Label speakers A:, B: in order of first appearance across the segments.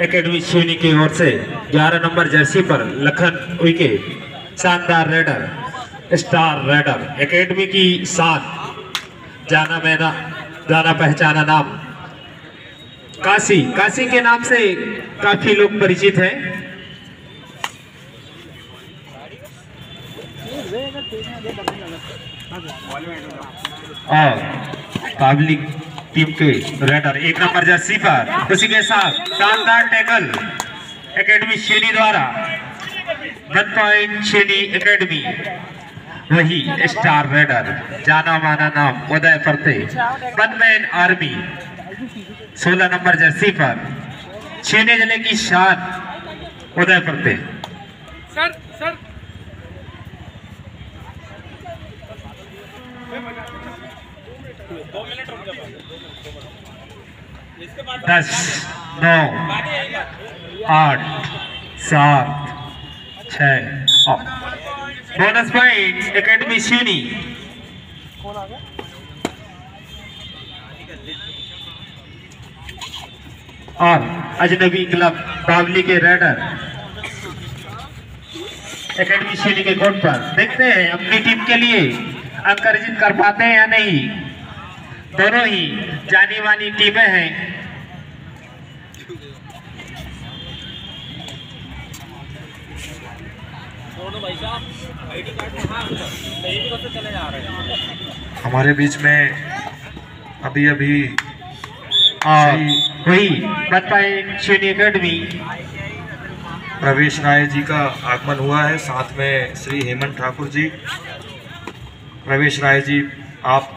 A: Academy Soni की ओर से 11 number jersey पर लखन विकेट शानदार रेडर, स्टार रेडर। एकेडमी की शान, जाना मैना, जाना पहचाना नाम। काशी काशी के नाम से काफ़ी लोग परिचित हैं। और पब्लिक टीम के रेडर एक नंबर जर्सी पर उसी के साथ शानदार टैकल एकेडमी शेनी द्वारा वन पॉइंट शेनी एकेडमी वही स्टार रेडर जाना माना नाम उदय फरते वन मैन आर्मी सोलह नंबर जर्सी पर छेने ज़िले की शान उदय फरते।
B: Sir sir.
A: दस, नौ, आठ, सात छ बोनस पॉइंट एकेडमी सीनी और अजनबी क्लब, बावली के रेडर एकेडमी सीनी के कोर्ट पर। देखते हैं, अपनी टीम के लिए। अंक अर्जित कर पाते हैं या नहीं? दोनों ही जानी मानी टीमें हैं।
B: दोनों भाई साहब आईडी कार्ड कहाँ कहीं भी बस चले जा रहे हैं
C: हमारे बीच में अभी अभी
A: वही बतपाई श्रेणी अकेडमी।
C: प्रवेश राय जी का आगमन हुआ है साथ में श्री हेमंत ठाकुर जी। प्रवेश राय जी आप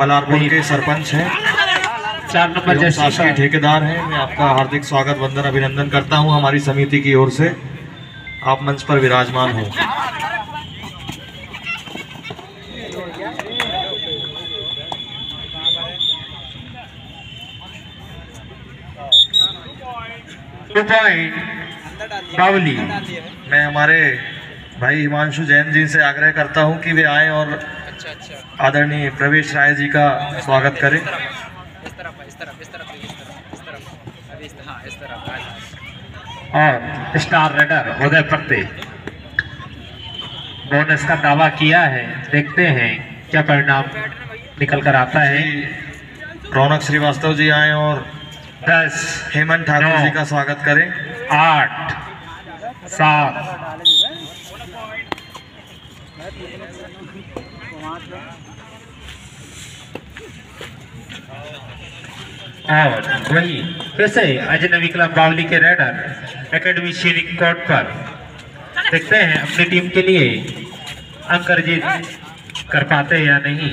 C: बलारपुर के सरपंच हैं।
A: चार नंबर
C: शासकीय ठेकेदार हैं। मैं आपका हार्दिक स्वागत वंदन अभिनंदन करता हूँ हमारी समिति की ओर से। आप मंच पर विराजमान हो।
A: टू पॉइंट बावली।
C: मैं हमारे भाई हिमांशु जैन जी से आग्रह करता हूँ कि वे आए और
B: अच्छा अच्छा।
C: आदरणीय प्रवेश राय जी का स्वागत करें।
B: इस तरफ़ इस तरफ़ इस तरफ़ इस तरफ़ इस तरफ़ अभी इस हाँ।
A: और स्टार रेडर उदय प्रते। बोनस का दावा किया है देखते हैं क्या परिणाम निकल कर आता है।
C: रौनक श्रीवास्तव जी आए और
A: दस
C: हेमंत ठाकुर जी का स्वागत करें।
A: आठ सात और वही फिर से अजनबी क्लब बावली के रेडर एकेडमी श्री कोर्ट पर देखते हैं अपनी टीम के लिए अंक अर्जित कर पाते हैं या नहीं।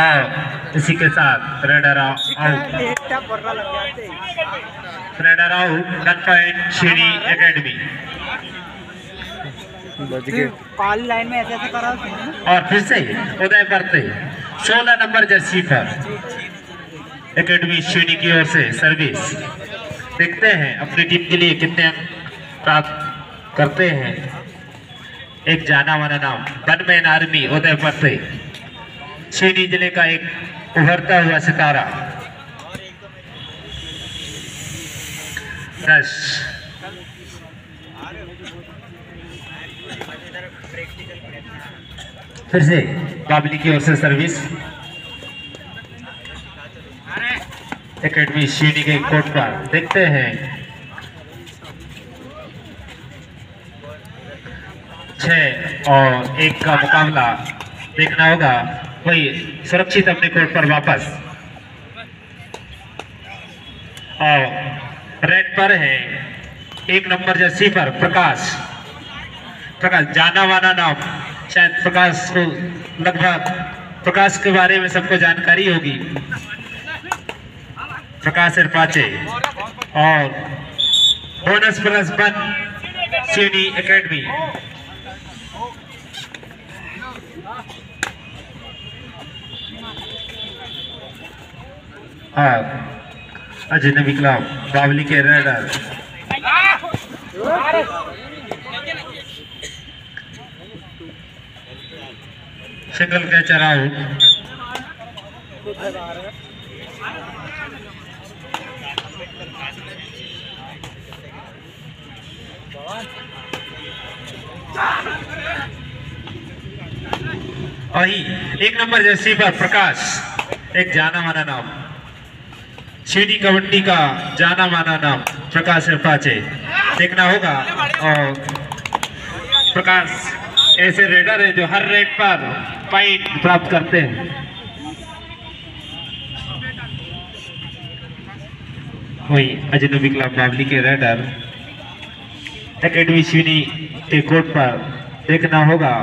A: और इसी के साथ raider out raider out one point Shri academy
D: काली लाइन में ऐसे ऐसे करा
A: और फिर से उदय करते सोलह नंबर जर्सी पर एकेडमी श्रेणी की ओर से सर्विस। देखते हैं अपनी टीम के लिए कितने अंक प्राप्त करते हैं। एक जाना माना नाम। बनमैन आर्मी उदय परते श्रेणी ज़िले का एक उभरता हुआ सितारा। दस। फिर से बाबली की ओर से सर्विस एकेडमी श्रेणी के कोर्ट पर देखते हैं। छह और एक का मुकाबला देखना होगा। वही सुरक्षित अपने कोर्ट पर वापस। और रेड पर है। एक नंबर जर्सी पर प्रकाश। प्रकाश जाना वाना नाम। शायद प्रकाश को लगभग प्रकाश के बारे में सबको जानकारी होगी। प्रकाश पाचे। और bonus plus one CD academy. और अजनबी क्लब बावली के रेडर सिंगल कैचर आउट वही एक नंबर जर्सी पर प्रकाश। एक जाना माना नाम। सीडी कबड्डी का जाना माना नाम, प्रकाश पाचे देखना होगा, और प्रकाश। ऐसे रेडर है जो हर रेट पर पॉइंट प्राप्त करते हैं। वही अजनबी क्लब बावली के रेडर एकेडमी श्रीनी के कोर्ट पर देखना होगा।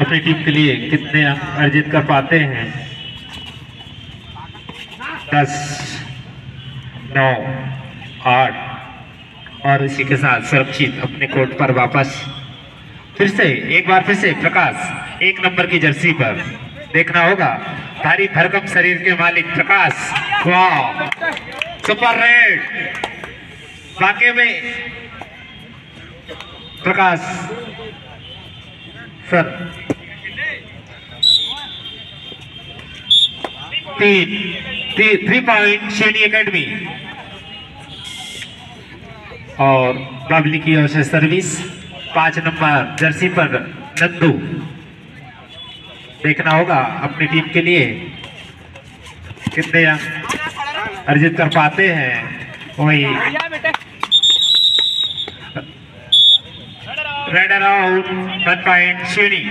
A: अपनी टीम के लिए कितने अंक अर्जित कर पाते हैं? दस, नौ, आठ और इसी के साथ सुरक्षित अपने कोर्ट पर वापस। फिर से, एक बार फिर से प्रकाश, एक नंबर की जर्सी पर। देखना होगा, भारी भरकम शरीर के मालिक प्रकाश वाह सुपर रेड। वाकई में प्रकाश, सर। तीन थ्री पॉइंट शेनी एकेडमी और पब्लिक से सर्विस, पाँच नंबर जर्सी पर नंदू। देखना होगा अपनी टीम के लिए कितने अंक अर्जित कर पाते हैं। वही out one point Sheni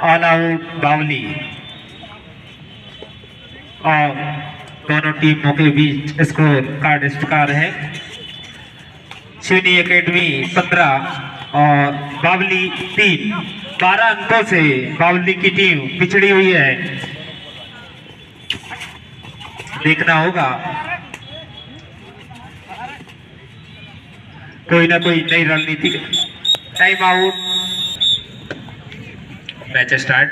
A: all out बावली और दोनों टीमों के बीच स्कोर कार्ड इस है। सीनी एकेडमी पंद्रह और बावली तीन। बारह अंकों से बावली की टीम पिछड़ी हुई है। देखना होगा। कोई ना कोई नई रणनीति। Time out match start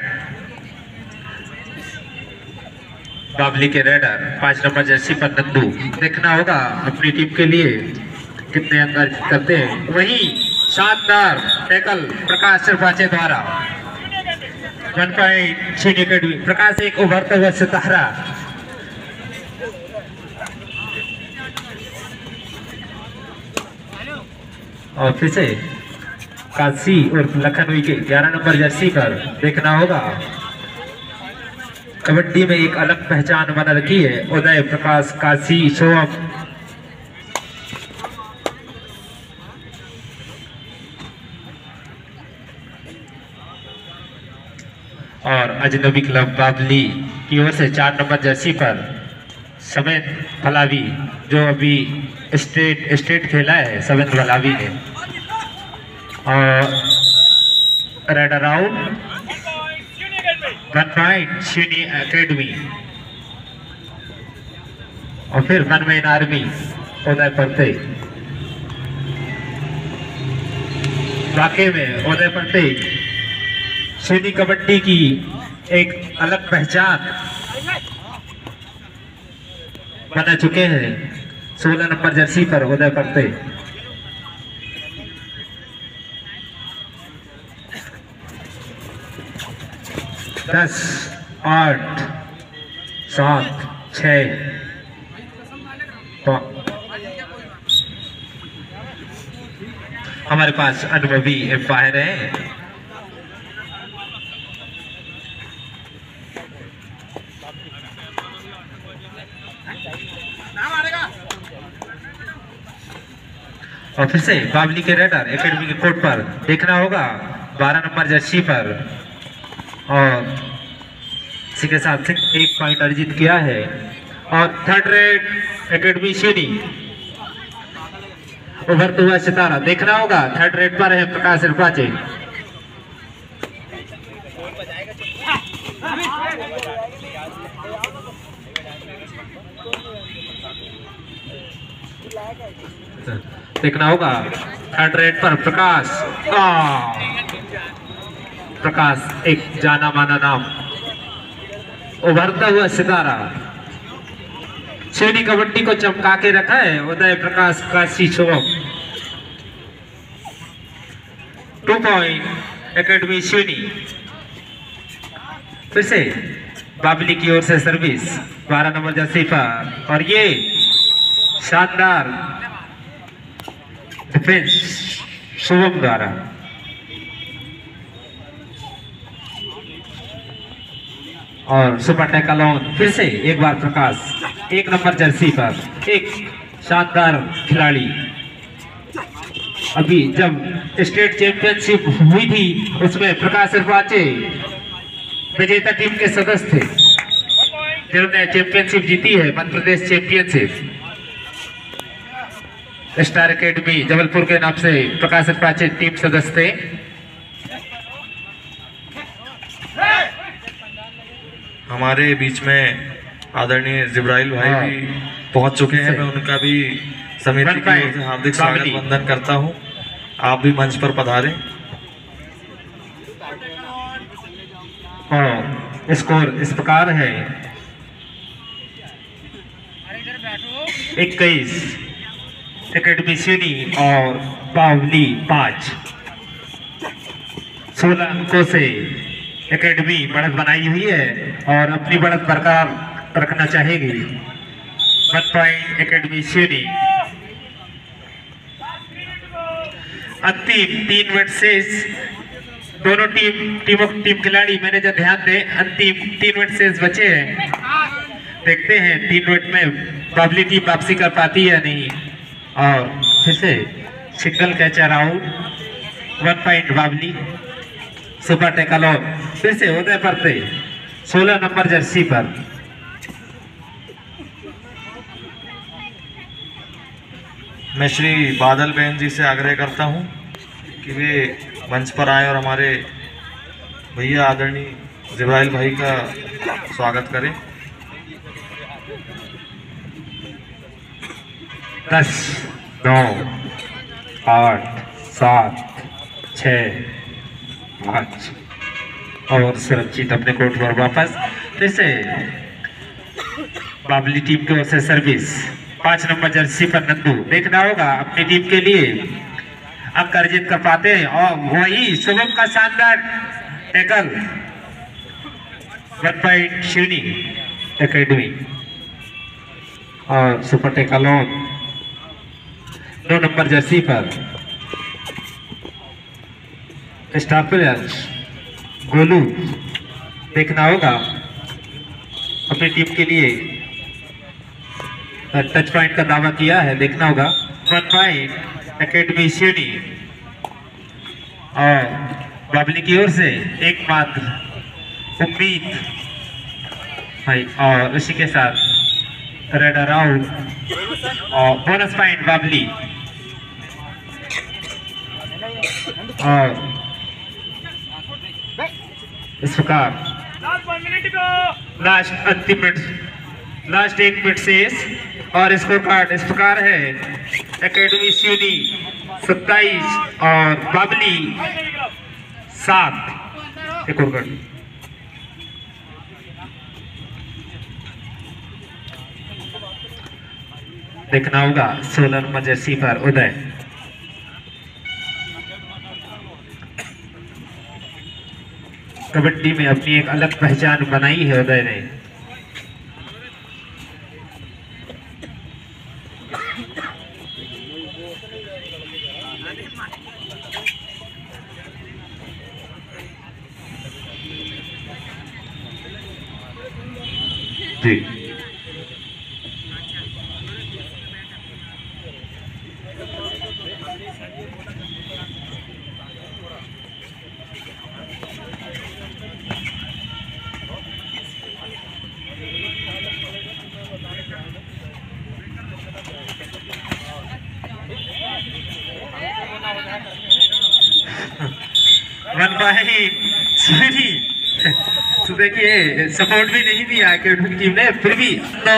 A: Babli के रेडर पाँच नंबर जर्सी पर नंदू। देखना होगा अपनी टीम के लिए कितने अंक करते हैं। वही शानदार टैकल प्रकाश त्रिपाठी द्वारा। वन पॉइंट छीन एकेडमी प्रकाश एक उभरता हुआ सितारा। और फिर से काशी और लखनऊ के 11 नंबर जर्सी पर देखना होगा। कबड्डी में एक अलग पहचान बना रखी है, उदय प्रकाश काशी शोअम और अजनबी क्लब बाबली की ओर से चार नंबर जर्सी पर समेत फलावी जो अभी स्टेट स्टेट खेला है समेत फलावी ने। और raid around one point Shini academy और फिर वन मैन आर्मी उदय पड़ते वाकई में उदय पड़ते शिनी कबड्डी की एक अलग पहचान बना चुके हैं. सोलह नंबर जर्सी पर उदय पड़ते दस, आठ, सात, छ। हमारे पास अनुभवी एम्पायर है। और फिर से बाबली के रेडर एकेडमी के कोर्ट पर देखना होगा। बारह नंबर जर्सी पर। और इसी के साथ एक पॉइंट अर्जित किया है। और थर्ड रेड एकेडमी शेनी उभरता हुआ सितारा। देखना होगा थर्ड रेड पर है प्रकाश रिपाचे देखना होगा थर्ड रेड पर प्रकाश। आ, प्रकाश, एक जाना माना नाम। उभरता हुआ सितारा। सोनी कबड्डी को चमका के रखा है, Uday Prakash Kashi Shubham two point, academy श्रेणी फिर से, बाबली की ओर से सर्विस, बारह नंबर जसीफा और ये, शानदार डिफेंस शुभम द्वारा। और सुपर टैकल ऑन फिर से एक बार प्रकाश, एक नंबर जर्सी पर, एक शानदार खिलाड़ी। अभी जब स्टेट चैंपियनशिप हुई थी, उसमें प्रकाश सिरपाचे, विजेता टीम के सदस्य थे। जिन्होंने चैंपियनशिप जीती है, Madhya Pradesh championship. Star academy Jabalpur के नाम से प्रकाश सिरपाचे टीम सदस्य थे।
C: हमारे बीच में आदरणीय जिब्राइल भाई
A: हाँ।
C: भी पहुँच चुके हैं। मैं उनका भी समिति की ओर से हार्दिक स्वागत वंदन करता हूँ। आप भी मंच पर पधारें।
A: और स्कोर इस प्रकार है। इक्कीस एकेडमी श्रेणी और बावली पाँच। सोलह अंकों से एकेडमी बढ़त बनाई हुई है और अपनी बढ़त बरकरार रखना चाहेगी। एकेडमी श्रेणी अंतिम तीन मिनट से दोनों टीम टीमों टीम खिलाड़ी मैनेजर ध्यान दें अंतिम तीन मिनट से बचे हैं। देखते हैं तीन मिनट में बबली टीम वापसी कर पाती है या नहीं। और फिर से single catcher out one point Babli super tackle फिर से उदय परते सोलह नंबर जर्सी पर।
C: मैं श्री बादल बहन जी से आग्रह करता हूँ कि वे मंच पर आए और हमारे भैया आदरणीय जिब्राइल भाई का स्वागत करें।
A: दस, नौ, आठ, सात छ और सुरक्षित अपने कोर्ट पर वापस। फिर से बाबली टीम की ओर से सर्विस। पाँच नंबर जर्सी पर नंदू। देखना होगा अपनी टीम के लिए। अंक अर्जित कर पाते हैं। और वही शुभम का शानदार tackle one point Seoni academy और सुपर टैकल ऑन दो नंबर जर्सी पर। स्टार गोलू, देखना होगा। अपनी टीम के लिए। टच पॉइंट का दावा किया है, देखना होगा। वन पॉइंट एकेडमी श्रेणी और बबली की ओर से एकमात्र उम्मीद। भाई, और उसी के साथ रेड अराउंड और बोनस पॉइंट बाबली और इस प्रकार। लास्ट अंतिम मिनट लास्ट एक मिनट शेष और स्कोर कार्ड इस प्रकार है। एकेडमी सीनी सत्ताईस और बाबली सात। एक और कार्ड देखना होगा, सोलर मजर्सी पर उदय। कबड्डी में अपनी एक अलग पहचान बनाई है उदय ने। जी बाई सॉरी। तो देखिए सपोर्ट भी नहीं दिया कि टीम ने फिर भी तो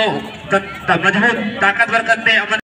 A: मज़बूत ताकतवर करते अमन।